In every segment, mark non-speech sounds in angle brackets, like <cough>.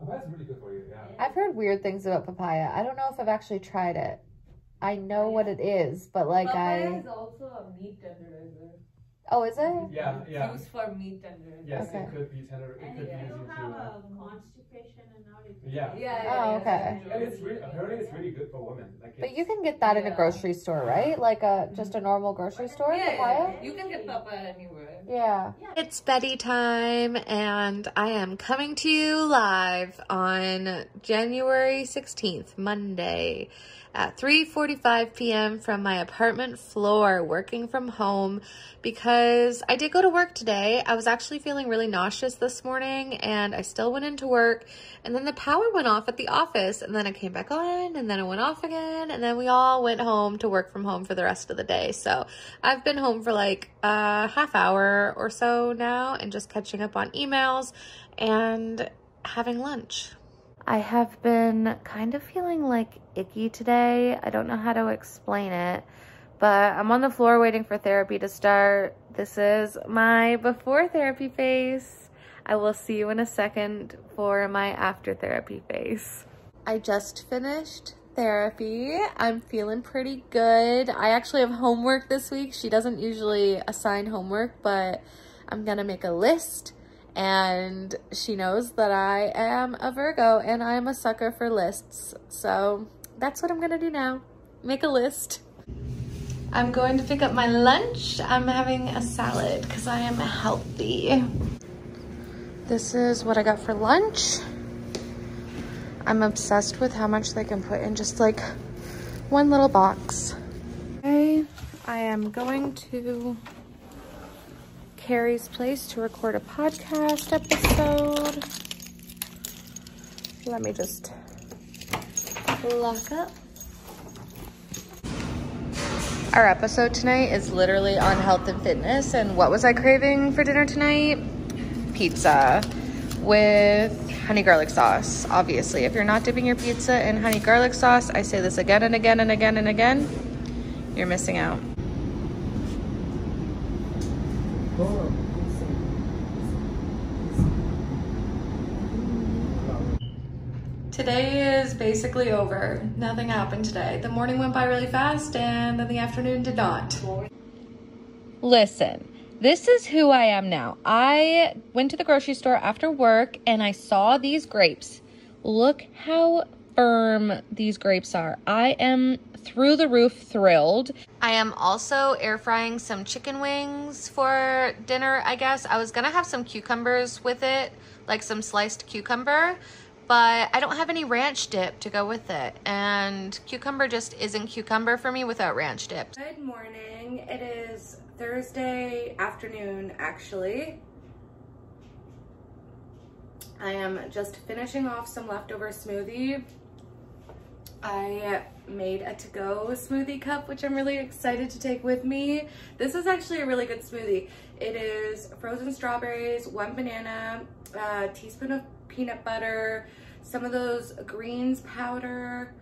Oh, Papaya's really good for you, yeah. I've heard weird things about papaya. I don't know if I've actually tried it. I know what it is, but like Papaya I is also a meat tenderizer. Oh, is it? Yeah, yeah. Used for meat tenderizer. Yes, Okay. it could be tender. It And could if be you used have into. a constipation and all, you can. Yeah. Yeah. Oh, yeah, okay. And it's really apparently it's really good for women. Like But it's- you can get that in a Yeah. grocery store, right? Like a just a normal grocery store Yeah, papaya? yeah, you can get papaya anywhere. Yeah. It's Betty time, and I am coming to you live on January 16th, Monday at 3:45 p.m. from my apartment floor, working from home because I did go to work today. I was actually feeling really nauseous this morning, and I still went into work, and then the power went off at the office, and then it came back on, and then it went off again, and then we all went home to work from home for the rest of the day. So I've been home for like a half hour or so now, and just catching up on emails and having lunch. I have been kind of feeling like icky today. I don't know how to explain it, but I'm on the floor waiting for therapy to start. This is my before therapy face. I will see you in a second for my after therapy face. I just finished therapy. I'm feeling pretty good. I actually have homework this week. She doesn't usually assign homework, but I'm gonna make a list and she knows that I am a Virgo and I'm a sucker for lists. So that's what I'm gonna do now. Make a list. I'm going to pick up my lunch. I'm having a salad because I am healthy. This is what I got for lunch. I'm obsessed with how much they can put in just like one little box. Okay, I am going to Carrie's place to record a podcast episode. Let me just lock up. Our episode tonight is literally on health and fitness. And what was I craving for dinner tonight? Pizza with honey garlic sauce. Obviously, if you're not dipping your pizza in honey garlic sauce, I say this again and again and again and again, you're missing out. Today is basically over. Nothing happened today. The morning went by really fast and then the afternoon did not. Listen, this is who I am now. I went to the grocery store after work and I saw these grapes. Look how firm these grapes are. I am through the roof thrilled. I am also air frying some chicken wings for dinner, I guess. I was gonna have some cucumbers with it, like some sliced cucumber, but I don't have any ranch dip to go with it. And cucumber just isn't cucumber for me without ranch dip. Good morning. It is Thursday afternoon, actually. I am just finishing off some leftover smoothie. I made a to-go smoothie cup, which I'm really excited to take with me. This is actually a really good smoothie. It is frozen strawberries, one banana, a teaspoon of peanut butter, some of those greens powder,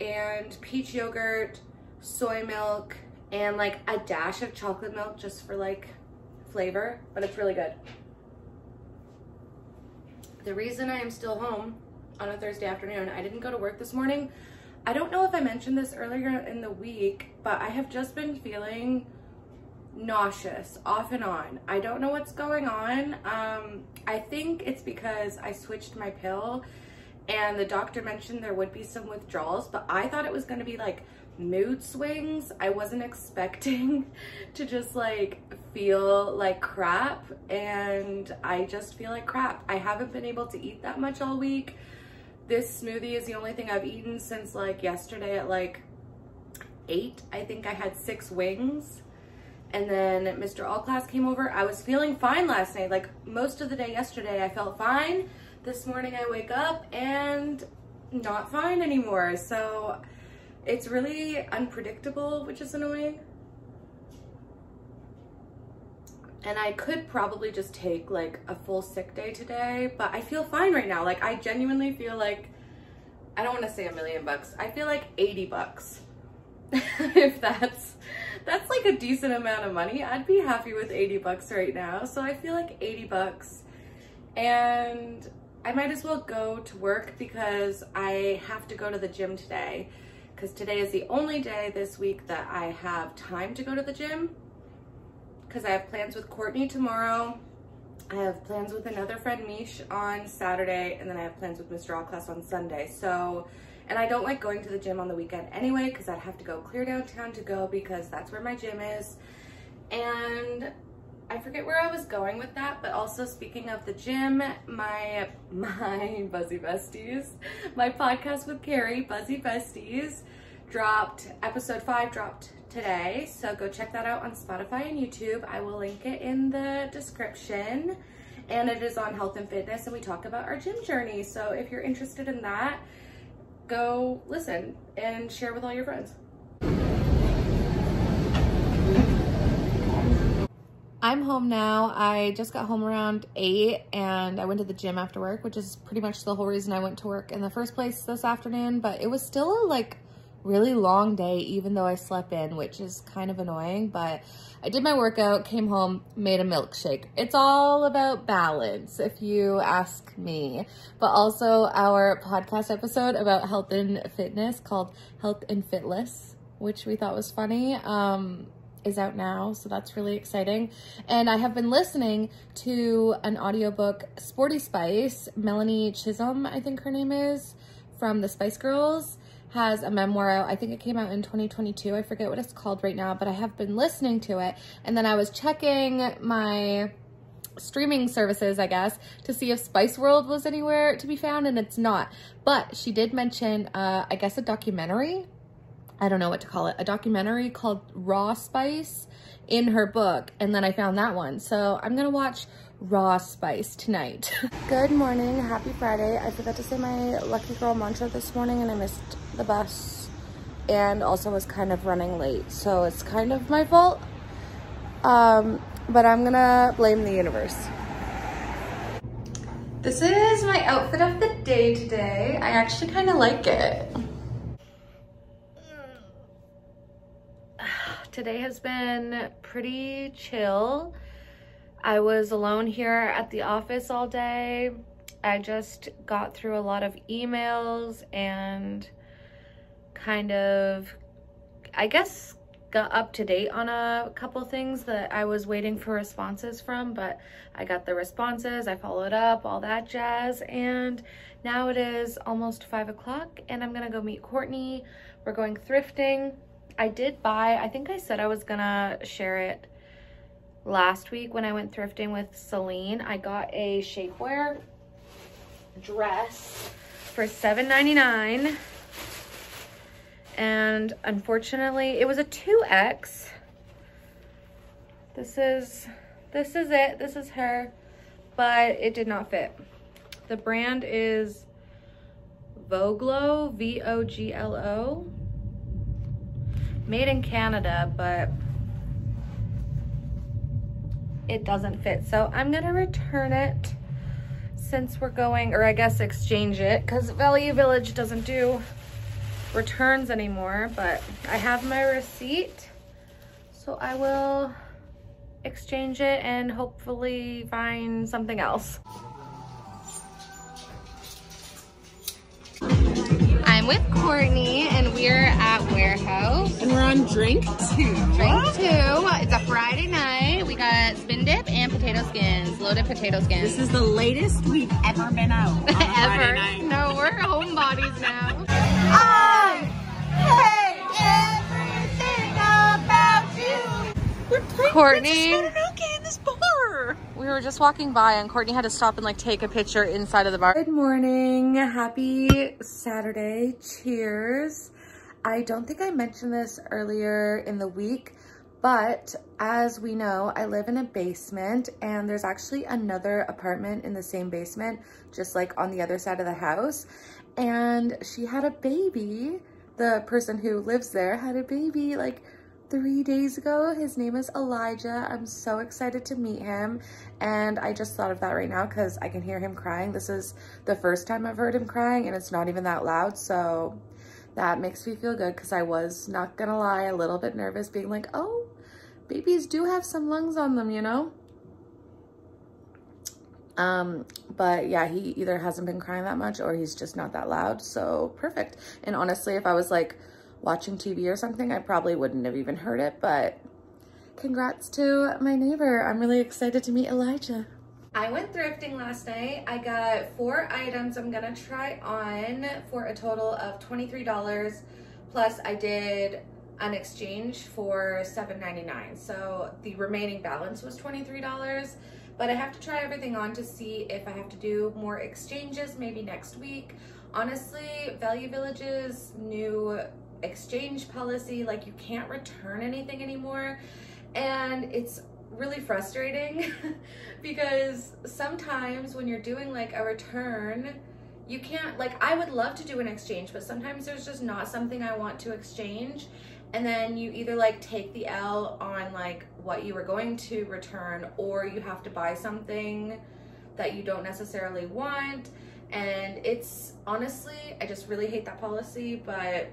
and peach yogurt, soy milk, and like a dash of chocolate milk just for like flavor, but it's really good. The reason I am still home on a Thursday afternoon, I didn't go to work this morning. I don't know if I mentioned this earlier in the week, but I have just been feeling nauseous off and on. I don't know what's going on. Um, I think it's because I switched my pill and the doctor mentioned there would be some withdrawals, but I thought it was going to be like mood swings. I wasn't <laughs> expecting to just like feel like crap and I just feel like crap. I haven't been able to eat that much all week. This smoothie is the only thing I've eaten since like yesterday at like eight. I think I had six wings and then Mr. All Class came over. I was feeling fine last night. Like most of the day yesterday, I felt fine. This morning I wake up and not fine anymore. So it's really unpredictable, which is annoying. And I could probably just take like a full sick day today, but I feel fine right now. Like I genuinely feel like, I don't want to say a million bucks. I feel like 80 bucks. <laughs> if that's, that's like a decent amount of money. I'd be happy with 80 bucks right now. So I feel like 80 bucks and I might as well go to work because I have to go to the gym today because today is the only day this week that I have time to go to the gym because I have plans with Courtney tomorrow. I have plans with another friend, Mish, on Saturday, and then I have plans with Mr. All Class on Sunday. So, and I don't like going to the gym on the weekend anyway because I'd have to go clear downtown to go because that's where my gym is. And I forget where I was going with that, but also speaking of the gym, my, <laughs> my Buzzy Besties, my podcast with Carrie, Buzzy Besties, dropped, episode five dropped today. So go check that out on Spotify and YouTube. I will link it in the description. And it is on health and fitness and we talk about our gym journey. So if you're interested in that, go listen and share with all your friends. I'm home now. I just got home around 8 and I went to the gym after work, which is pretty much the whole reason I went to work in the first place this afternoon. But it was still like really long day, even though I slept in, which is kind of annoying. But I did my workout, came home, made a milkshake. It's all about balance, if you ask me. But also our podcast episode about health and fitness called Health and Fitless, which we thought was funny. Um, is out now, so that's really exciting. And I have been listening to an audiobook, Sporty Spice, Melanie Chisholm, I think her name is, from the Spice Girls, has a memoir. I think it came out in 2022. I forget what it's called right now, but I have been listening to it. And then I was checking my streaming services, I guess, to see if Spice World was anywhere to be found, and it's not. But she did mention, uh, I guess, a documentary I don't know what to call it, a documentary called Raw Spice in her book. And then I found that one. So I'm gonna watch Raw Spice tonight. <laughs> Good morning, happy Friday. I forgot to say my lucky girl mantra this morning and I missed the bus and also was kind of running late. So it's kind of my fault. Um, but I'm gonna blame the universe. This is my outfit of the day today. I actually kind of like it. <sighs> today has been pretty chill. I was alone here at the office all day. I just got through a lot of emails and kind of, I guess, got up to date on a couple things that I was waiting for responses from, but I got the responses, I followed up, all that jazz, and now it is almost five o'clock and I'm gonna go meet Courtney. We're going thrifting. I did buy, I think I said I was gonna share it last week when I went thrifting with Celine. I got a shapewear dress for $7.99. And unfortunately, it was a 2X. This is, this is it. This is her, but it did not fit. The brand is Voglo, V-O-G-L-O made in Canada, but it doesn't fit. So I'm gonna return it since we're going, or I guess exchange it, because Value Village doesn't do returns anymore, but I have my receipt. So I will exchange it and hopefully find something else. I'm with Courtney and we're at Warehouse. And we're on drink two. Drink two. It's a Friday night. We got spin dip and potato skins, loaded potato skins. This is the latest we've ever been out. <laughs> ever? No, we're homebodies now. Courtney. in this bar. We were just walking by and Courtney had to stop and like take a picture inside of the bar. Good morning. Happy Saturday. Cheers. I don't think I mentioned this earlier in the week, but as we know, I live in a basement and there's actually another apartment in the same basement, just like on the other side of the house. And she had a baby. The person who lives there had a baby like three days ago. His name is Elijah. I'm so excited to meet him. And I just thought of that right now because I can hear him crying. This is the first time I've heard him crying and it's not even that loud. So that makes me feel good because I was, not gonna lie, a little bit nervous being like, oh, babies do have some lungs on them, you know? Um, but yeah, he either hasn't been crying that much or he's just not that loud. So perfect. And honestly, if I was like watching TV or something, I probably wouldn't have even heard it. But congrats to my neighbor. I'm really excited to meet Elijah. I went thrifting last night. I got four items I'm gonna try on for a total of $23. Plus I did an exchange for $7.99. So the remaining balance was $23 but I have to try everything on to see if I have to do more exchanges maybe next week. Honestly, Value Village's new exchange policy, like you can't return anything anymore. And it's really frustrating <laughs> because sometimes when you're doing like a return, you can't, like I would love to do an exchange, but sometimes there's just not something I want to exchange and then you either like take the L on like what you were going to return or you have to buy something that you don't necessarily want and it's honestly I just really hate that policy but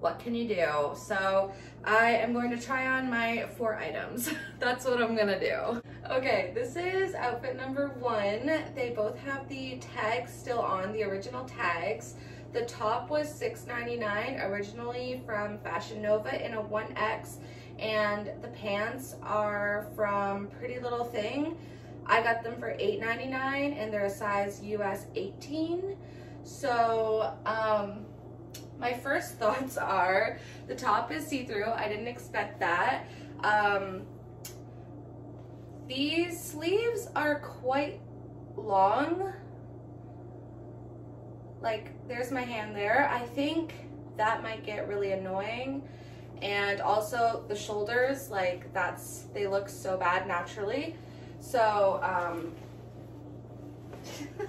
what can you do? So I am going to try on my four items. <laughs> That's what I'm gonna do. Okay this is outfit number one. They both have the tags still on the original tags. The top was $6.99 originally from Fashion Nova in a 1X and the pants are from Pretty Little Thing. I got them for $8.99 and they're a size US 18. So um, my first thoughts <laughs> are the top is see-through. I didn't expect that. Um, these sleeves are quite long like there's my hand there. I think that might get really annoying. And also the shoulders, like that's, they look so bad naturally. So, um, <laughs>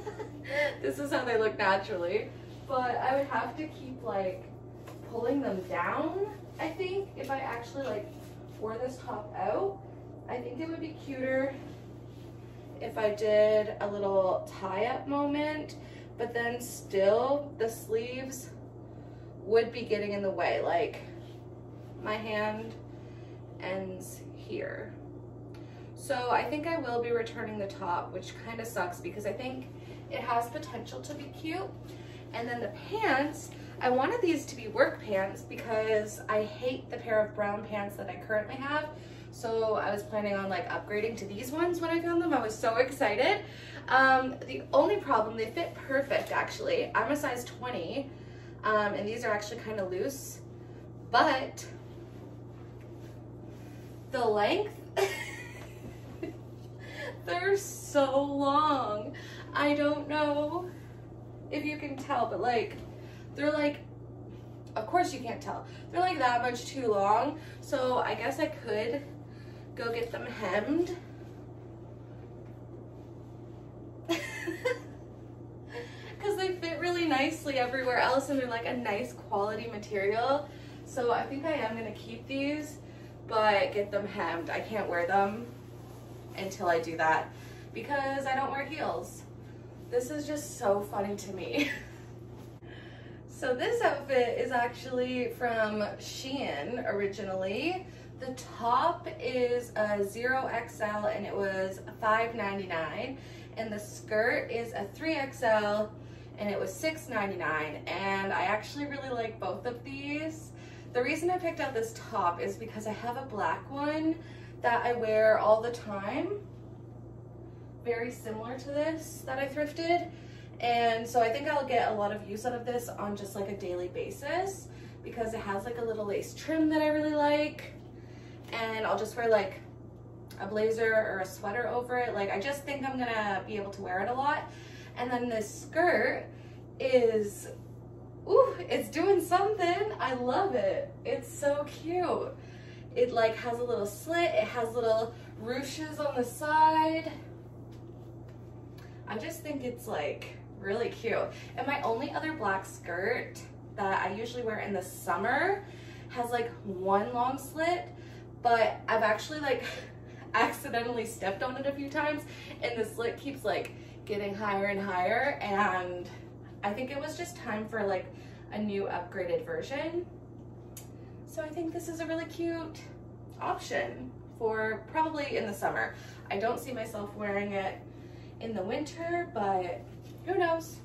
this is how they look naturally. But I would have to keep like pulling them down, I think, if I actually like wore this top out. I think it would be cuter if I did a little tie-up moment but then still the sleeves would be getting in the way. Like my hand ends here. So I think I will be returning the top, which kind of sucks because I think it has potential to be cute. And then the pants, I wanted these to be work pants because I hate the pair of brown pants that I currently have. So I was planning on like upgrading to these ones when I found them. I was so excited. Um, the only problem, they fit perfect actually. I'm a size 20 um, and these are actually kind of loose, but the length, <laughs> they're so long. I don't know if you can tell, but like, they're like, of course you can't tell. They're like that much too long. So I guess I could go get them hemmed <laughs> because they fit really nicely everywhere else and they're like a nice quality material. So I think I am gonna keep these, but get them hemmed. I can't wear them until I do that because I don't wear heels. This is just so funny to me. <laughs> so this outfit is actually from Shein originally. The top is a 0XL and it was $5.99 and the skirt is a 3XL and it was $6.99 and I actually really like both of these. The reason I picked out this top is because I have a black one that I wear all the time, very similar to this that I thrifted. And so I think I'll get a lot of use out of this on just like a daily basis because it has like a little lace trim that I really like. And I'll just wear like a blazer or a sweater over it. Like I just think I'm gonna be able to wear it a lot. And then this skirt is, ooh, it's doing something. I love it. It's so cute. It like has a little slit. It has little ruches on the side. I just think it's like really cute. And my only other black skirt that I usually wear in the summer has like one long slit, but I've actually like <laughs> accidentally stepped on it a few times and the slit keeps like getting higher and higher and I think it was just time for like a new upgraded version. So I think this is a really cute option for probably in the summer. I don't see myself wearing it in the winter, but who knows?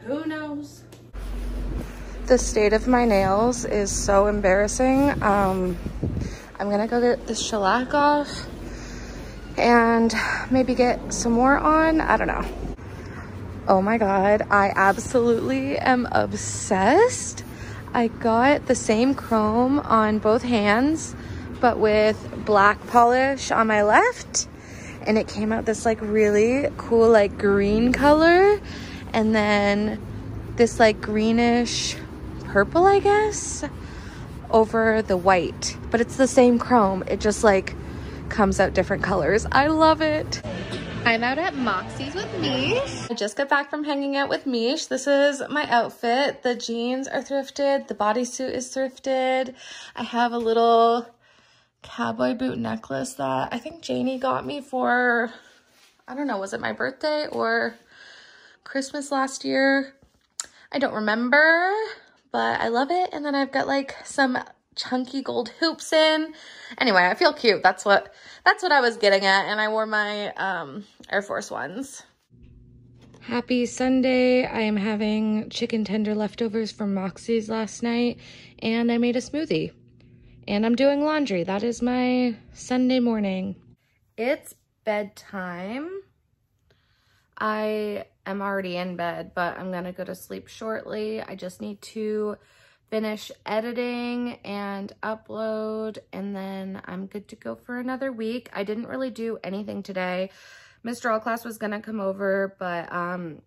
Who knows? The state of my nails is so embarrassing. Um, I'm gonna go get this shellac off and maybe get some more on. I don't know. Oh my God, I absolutely am obsessed. I got the same chrome on both hands, but with black polish on my left. And it came out this like really cool, like green color. And then this like greenish purple, I guess, over the white. But it's the same chrome. It just like comes out different colors. I love it. I'm out at Moxie's with Mish. I just got back from hanging out with Mish. This is my outfit. The jeans are thrifted. The bodysuit is thrifted. I have a little cowboy boot necklace that I think Janie got me for, I don't know, was it my birthday or Christmas last year? I don't remember, but I love it. And then I've got like some chunky gold hoops in. Anyway, I feel cute. That's what that's what I was getting at. And I wore my um, Air Force Ones. Happy Sunday. I am having chicken tender leftovers from Moxie's last night. And I made a smoothie. And I'm doing laundry. That is my Sunday morning. It's bedtime. I am already in bed, but I'm to go to sleep shortly. I just need to finish editing and upload and then I'm good to go for another week. I didn't really do anything today. Mr. All Class was gonna come over, but um,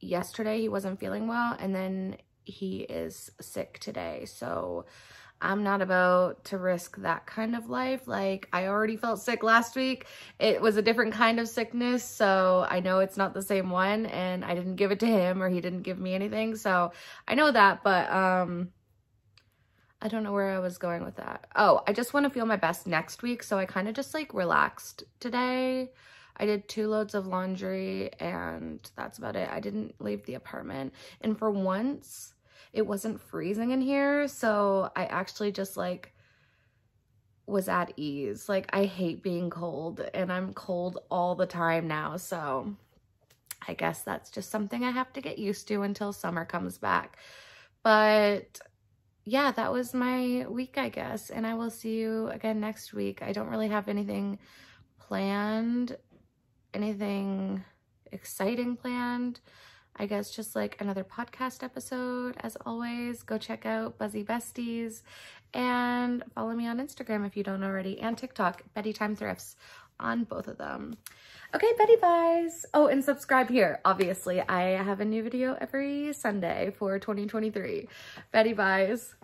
yesterday he wasn't feeling well and then he is sick today. So I'm not about to risk that kind of life. Like I already felt sick last week. It was a different kind of sickness. So I know it's not the same one and I didn't give it to him or he didn't give me anything. So I know that, but um, I don't know where I was going with that. Oh, I just want to feel my best next week. So I kind of just like relaxed today. I did two loads of laundry and that's about it. I didn't leave the apartment. And for once, it wasn't freezing in here. So I actually just like was at ease. Like I hate being cold and I'm cold all the time now. So I guess that's just something I have to get used to until summer comes back. But yeah, that was my week, I guess. And I will see you again next week. I don't really have anything planned, anything exciting planned. I guess just like another podcast episode. As always, go check out Buzzy Besties and follow me on Instagram if you don't already and TikTok, Betty Time Thrifts on both of them. Okay, Betty Buys. Oh, and subscribe here. Obviously, I have a new video every Sunday for 2023. Betty Buys.